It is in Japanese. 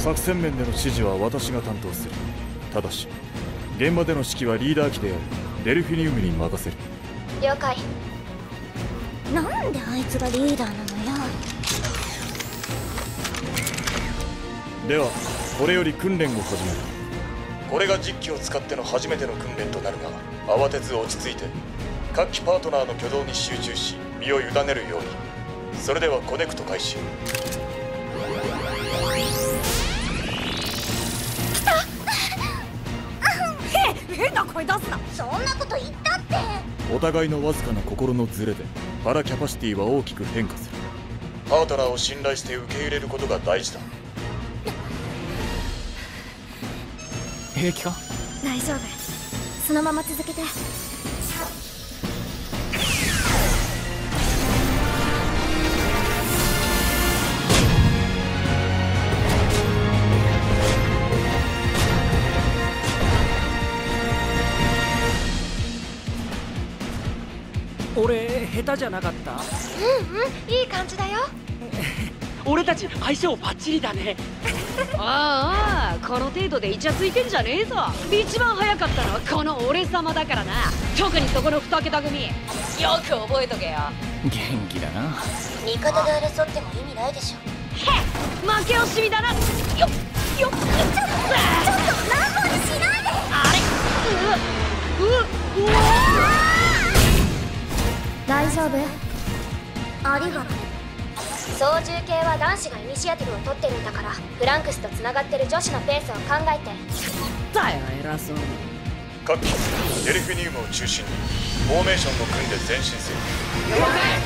作戦面での指示は私が担当する。ただし現場での指揮はリーダー機である。デルフィニウムに任せる。了解。なんであいつがリーダーなのよ。ではこれより訓練を始める。これが実機を使っての初めての訓練となるが慌てず落ち着いて各機パートナーの挙動に集中し身を委ねるように。それではコネクト開始声出すな。そんなこと言ったって。お互いのわずかな心のズレで腹キャパシティは大きく変化する。パートナーを信頼して受け入れることが大事だ。平気か？大丈夫。そのまま続けて俺下手じゃなかった？うんうんいい感じだよ。俺たち相性バッチリだね。ああこの程度でイチャついてんじゃねえぞ。一番早かったのはこの俺様だからな。特にそこの二桁組。よく覚えとけよ。元気だな。味方で争っても意味ないでしょ。へっ負け惜しみだな。よよっちょっ丈夫？ありがとう。操縦系は男子がイニシアティブを取ってるんだからフランクスとつながってる女子のペースを考えて。だよ偉そうに。各機デルフィニウムを中心にフォーメーションを組んで前進せよ了解